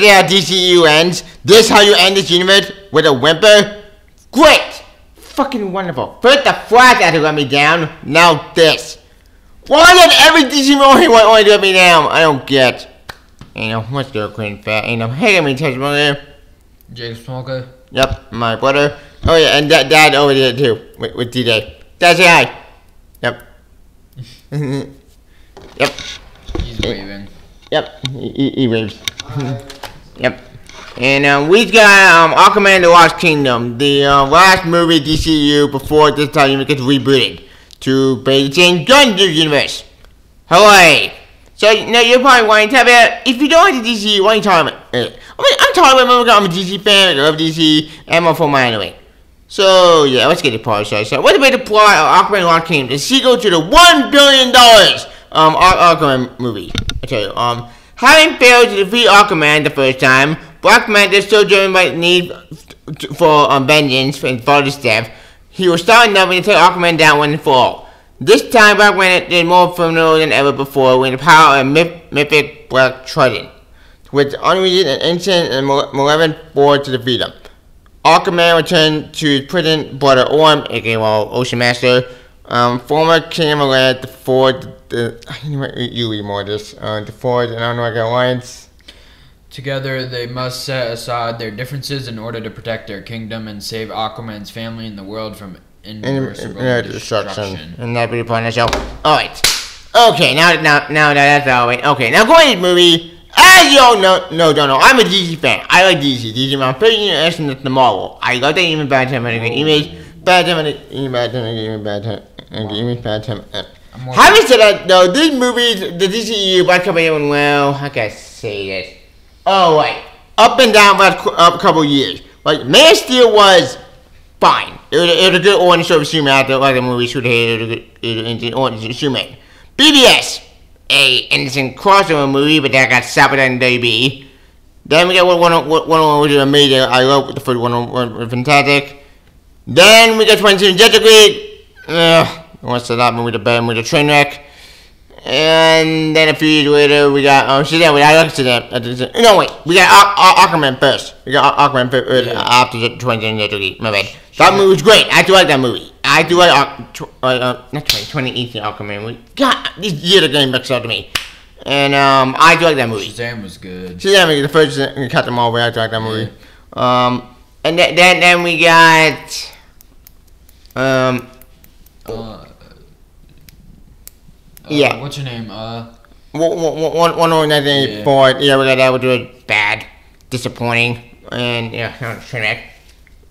This is how DCU ends. This how you end this universe with a whimper. Great, fucking wonderful. First the Flash had to let me down. Now this. Why did every DC movie want only to let me down? I don't get. You know, let's go, Queen Fat. You know, hey, touch my there. Jake Smolka. Yep, my brother. Oh yeah, and that dad over there too with, with DJ. Dad say hi. Yep. yep. He's waving. Yep. He, he, he waves. yep. And um, we got um, Aquaman: The Lost Kingdom, the uh, last movie DCU before this time it gets rebooted to be the universe. Hooray! So now you're probably wondering, tell if you don't like the DC, why are you talking about it? I mean, I'm talking about I'm a DC fan, I love DC, and I'm a fan anyway. So yeah, let's get the party started. So what's the plot of Aquaman Lost Kingdom, the sequel to the one billion dollars um Aqu- Aquaman movie? I tell you, um, having failed to defeat Aquaman the first time, Black Manta still driven by the need for um, vengeance his father's death. He was starting up to take Aquaman down one for all. This time, Black Manta did more formidable than ever before with the power of myth- mythic Black Trident, with unreason and ancient and male- malevolent force to defeat him. Aquaman returned to his prison brother Orm, aka well, Ocean Master, um, former King of Malad, the Ford, the, you might- read more of this, uh, the Ford and Unreal Alliance. Together, they must set aside their differences in order to protect their kingdom and save Aquaman's family and the world from and, irreversible and destruction. destruction. And that be upon point of the show. Alright. Okay, now now now that that's all right. Okay, now going to this movie, as you all know no don't know, I'm a DC fan. I like DC. DC I'm pretty interested in the Marvel. I like that even bad time and image. Bad time even bad time even bad time and even bad time. uh. I'm more- Having said that though, these movies, the DCU, Black Company doing well. How can I say this? Oh wait, up and down last cou- up couple years. Like Man of Steel was fine. It was, it was a good story for Superman. I thought like the movie should it a it was an for Superman. BBS, a innocent crossover movie, but that got stopped on WB. Then we got one one one one which is amazing. I love the first one, one, one fantastic. Then we got 22 Justice League. Ugh, what's that movie? The bad movie, the train wreck. And then a few years later, we got oh shit, yeah, we got accident. Uh, No wait, we got Aqu- Aqu- Aquaman first. We got Aqu- Aquaman first uh, Yeah. after the 20 Justice League. My bad. That movie was great. I do like that movie. I do like Aqu- tw- uh, uh, not 20, 2018 Aquaman movie. God, these years are getting mixed up to me. And um, I do like that movie. Shazam was good. So yeah, I mean, the first uh, cut them all away. I like that movie. Um, and then then, then we got um Uh, uh, Yeah. What's your name? Uh, one one one one more nineteen eighty four. Yeah, we got that. Do it bad, disappointing, and yeah, no, train wreck.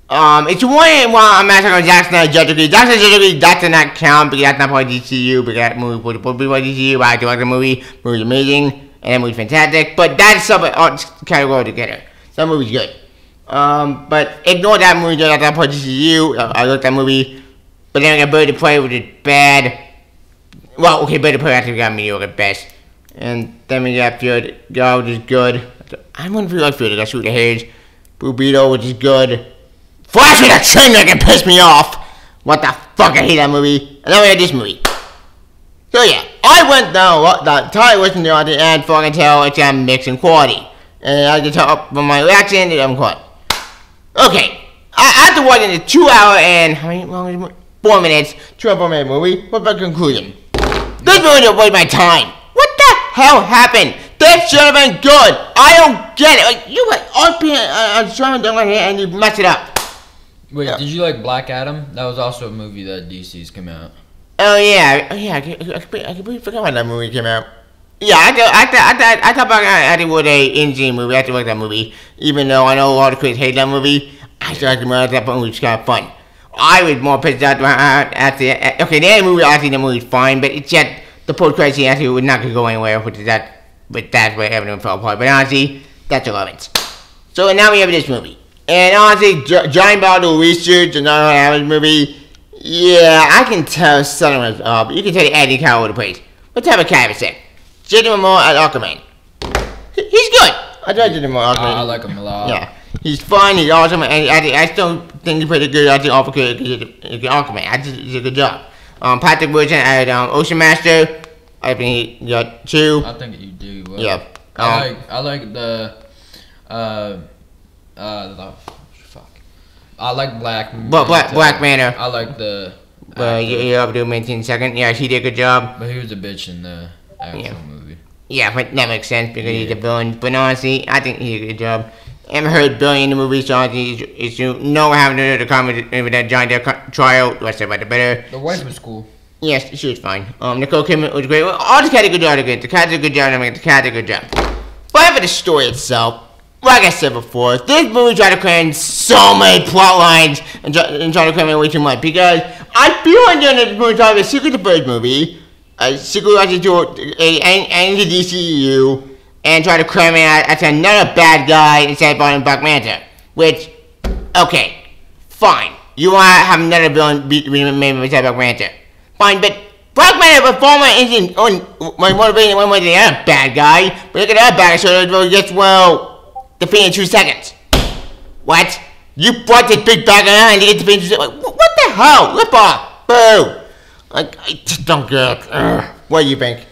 Um, it's one well, I'm asking on Zack Snyder's Justice League. Zack Snyder's that does not count because that's not part of DCU. But that movie would would be part of DCU. But I do like the movie. Movie's amazing, and that movie's fantastic. But that's sub art category together. That movie's good. Um, but ignore that movie. That's not part of DCU. I, I like that movie. But then we got Bird to Play, which is bad. Well, okay, to Play actually got mediocre at best. And then we got Field God, which is good. I wouldn't feel like Field. I shoot the hairs. Bubito, which is good. Flash with a train that can piss me off. What the fuck? I hate that movie. And then we had this movie. So yeah, I went down what uh, the entire listen to the and fucking tell it's a mix quality. And I can tell from my reaction that I'm quite. Okay, I, after watching the two hour and how many long is it? Four minutes, two hour four minute movie. What's my conclusion? This movie didn't waste my time. What the hell happened? That should have been good. I don't get it. Like you like RP uh, on Sherman down here and you mess it up. wait, Yeah. did you like Black Adam? That was also a movie that DC's come out. Oh yeah, oh yeah. I, I, completely- I completely forgot when that movie came out. Yeah, I thought I thought I thought I thought about I it was a NG movie. I had to like that movie, even though I know a lot of critics hate that movie. I still like the movie. That movie kind of fun. I was more pissed out at the okay. The end movie, actually, the movie's fine, but it's yet the post credit scene actually was not gonna go anywhere, which is that, but that's where everything fell apart. But honestly, that's irrelevant. So now we have this movie, and honestly, J- Johnny Bottle research have this movie. Yeah, I can tell something was up. Uh, you can tell the acting kind of over the place. Let's have a canvas Jason Momoa at Aquaman. He's good. I like Jason Momoa. I, I like him a lot. Yeah, he's funny, He's awesome, and I, I still think he's pretty good. I think all for good because he's a Aquaman. I just he's a good job. Um, Patrick Wilson at um, Ocean Master. I think he got two. I think you do. Well. Yeah. I Um, like I like the Uh, uh, the, fuck. I like Black. But Black Black Manta. I like the. Uh, you, have to maintain second. Yeah, he did a good job. but he was a bitch in the actual Yeah. movie. Yeah, but that makes sense because he's a villain. But honestly, I think he did a good job. I haven't heard Billy in the movie, so it's, it's you know what happened to the comment with that John Depp co- trial. say about the better? The wife was cool. Yes, she was fine. Um, Nicole Kidman was great. Well, all the cats did a good job. The cats did a good job. I mean, the cats did a good job. But for the story itself, like I said before, this movie tried to cram so many plot lines and try, and try to cram it way too much because I feel like during this movie tried to secret the first movie, a sequel actually to a, and, and the DCU, and try to cram at, at another bad guy instead of on Black Manta. Which, okay, fine. You want to have another villain be, be made instead of Black Manta. Fine, but Black Manta isn't on my motivating one way or the other bad guy. But look at that bad guy, so gets well defeat in two seconds. What? You brought this big bad guy and you get defeated in two seconds? What, what the hell? Lip off. Boo. Like, I just don't get it. Ugh. What do you think?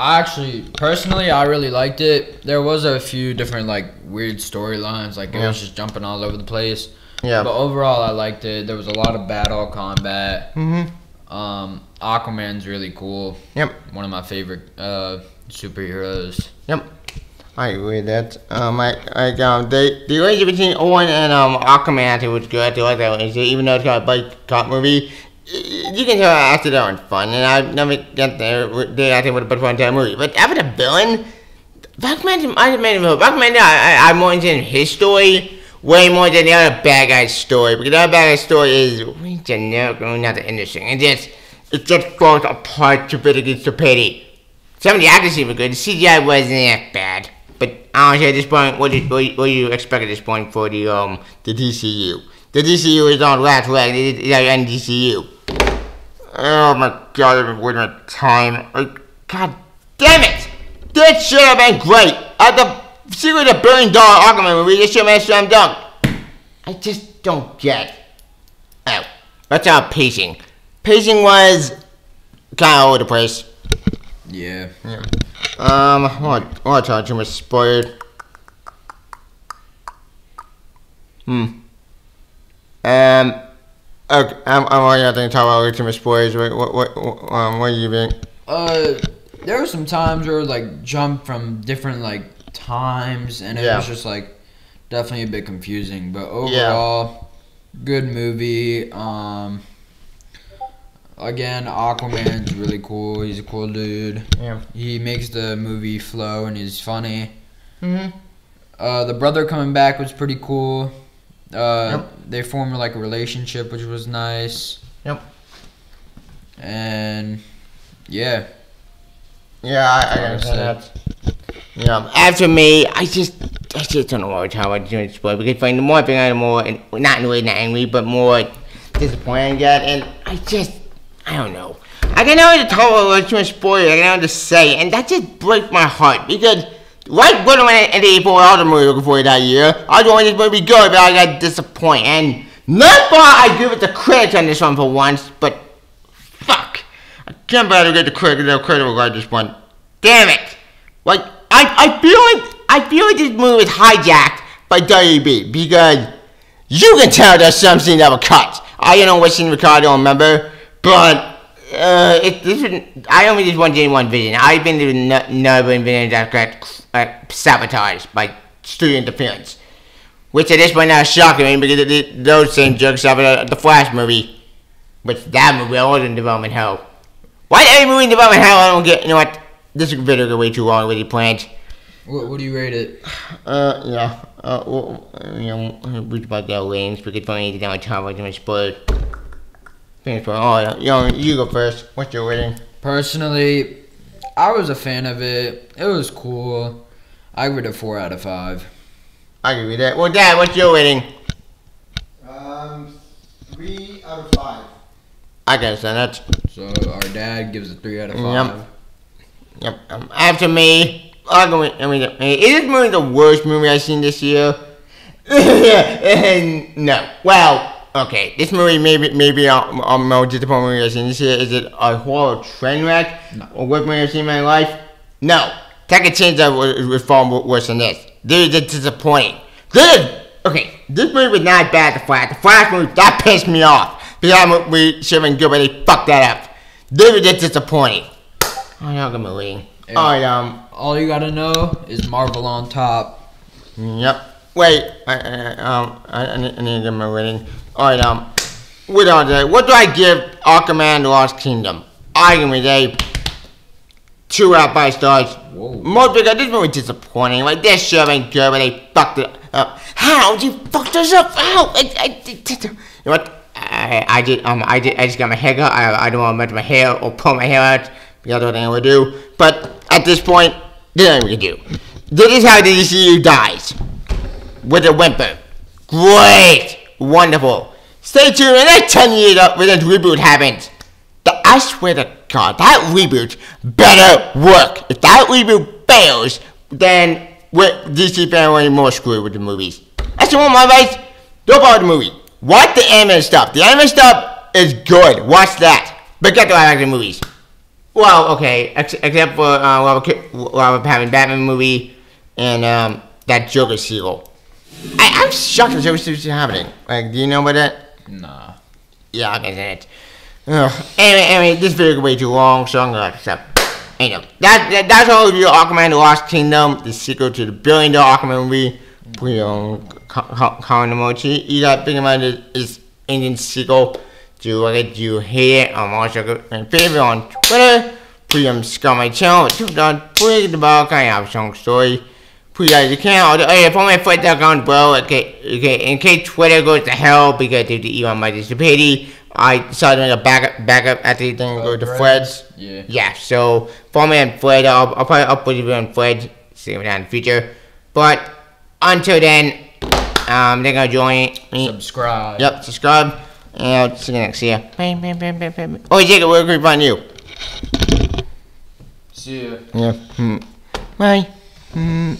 I actually, personally, I really liked it. There was a few different like weird storylines, like it was just jumping all over the place. Yeah. But overall, I liked it. There was a lot of battle combat. Mm-hmm. Um, Aquaman's really cool. Yep. One of my favorite uh, superheroes. Yep. I agree with that. Um, I, I, um, the, the relationship between Orm and, um, Aquaman, I think was good. I like that one. Even though it's of a bike cop movie, you can tell after that one's fun. And I never get there. They I think, with a fun entire movie. But after the villain, Batman, I made him, Batman, I, I, I'm more interested in his story way more than the other bad guy's story. Because the other bad guy's story is way generic and not interesting. It just, it just falls apart stupidity, stupidity. Some of the actors were good. The CGI wasn't that bad. But honestly, at this point, what do, what, what do you expect at this point for the um the DCU? The DCU is on last leg. Is end DCU. Oh my god, I've been waiting a time. Like, god damn it! This should have been great. At the secret of billion dollar Aquaman movie, this should have been slam dunk. I just don't get. Oh, that's our pacing. Pacing was kind of all over the place. Yeah. Um, I want, I want to talk too much spoiled. Hmm. Um. Okay, I'm, I'm already going to talk about too much spoilers. What, what, what, um, what do you think? Uh, there were some times where like jump from different like times, and it Yeah. was just like definitely a bit confusing. But overall, good movie. Um, again, Aquaman's really cool. He's a cool dude. Yeah. He makes the movie flow, and he's funny. Mm-hmm. Uh, the brother coming back was pretty cool. Uh, Yep. they formed like a relationship, which was nice. Yep. And yeah, Yeah, I, I understand that. Yeah. After me, I just, I just don't know what to talk about too much spoil because like, the more I think I'm more, and not really not angry, but more disappointed I get, and I just, I don't know. I can know to talk about too much spoiler. I can know what to say, and that just breaks my heart because. Like Wonder Woman and the April other movie looking for that year, I wanting this movie good, but I got disappointed. And not far I give it the critics on this one for once, but fuck. I can't believe I get the credit the credit like this one. Damn it! Like I, I feel like I feel like this movie was hijacked by WB because you can tell there's some scenes that were cut. I don't know what scene don't remember, but uh, it, this is, I don't think this one did one vision. I've been to no, no vision that got uh, sabotaged by studio interference. Which at this point now is shocking me because it, it, those same jerks sabotaged the Flash movie. Which that movie I was in development hell. Why every movie in development hell I don't get, you know what? This video go way too long with the plans. what, what do you rate it? Uh, yeah. Uh, well, you know, we about that range because for me, down time I can spoil. Thanks for oh, yeah. you you go first. What's your rating? Personally, I was a fan of it. It was cool. I give it a four out of five. I give you that. Well, Dad, what's your rating? Um, three out of five. I can understand that. So our dad gives a three out of five. Yep. Um, after me, I'm going. I mean, is this movie the worst movie I've seen this year? And no. Well, okay. This movie maybe maybe I'm, I'm more disappointed movie I've seen this year. Is it a horror train wreck No. or worst movie I've seen in my life? No. Chance that was, was far worse than this. This is disappointing. This okay. This movie was not bad. The Flash, the Flash movie that pissed me off because we should have been good, but they fucked that up. This was just disappointing. Y'all got movie. Yeah. All right, um. All you gotta know is Marvel on top. Yep. Wait, I, I um, I, I, need, I need to get my rating. All right, um, what are they? What do I give Aquaman: Lost Kingdom? I give me a two out by stars. Whoa. Most because this movie disappointing. Like this show ain't good, but they fucked it up. How did you fuck this up? How? I, I, you know what? I, I did um I did I just got my hair cut. I, I don't want to mess my hair or pull my hair out. The other thing I would do. But at this point, this ain't what we do. This is how the DCU dies. With a whimper. Great! Wonderful. Stay tuned the next 10 years up when this reboot happens. The, I swear to God, that reboot better work. If that reboot fails, then with DC fans will more screwed with the movies. That's one my advice. Don't bother the movie. Watch the anime stuff. The anime stuff is good. Watch that. But get the live action movies. Well, okay, ex- except for uh, Robert, Robert Batman movie and um, that Joker sequel. I, I'm shocked that Joker sequel happening. Like, do you know about that? Nah. Yeah, I it. Ugh. Anyway, anyway, this video is way too long, so I'm gonna stop. Anyway, that, that that's all of you Aquaman: The Lost Kingdom, the sequel to the billion dollar Aquaman movie. We own Colin Mochi. You got big of is Indian sequel. Do you like it? Do you hate it? I'm also my favorite on Twitter. Please um, subscribe my channel. Don't forget about kind of song story. Please like the channel. Oh yeah, follow my foot down bro. Okay, okay. In case Twitter goes to hell because of the Elon Musk stupidity. I to make a backup, backup after the thing go to Threads. Yeah. Yeah. So follow me on Fred. I'll, I'll probably upload you on Fred. See you in the future. But until then, um, they're gonna join me. Subscribe. Yep. Subscribe. And I'll see you next year. Bam, bam, bam. Oh, Jacob, where can we find you? See ya. Yeah. Hmm. Bye. Hmm.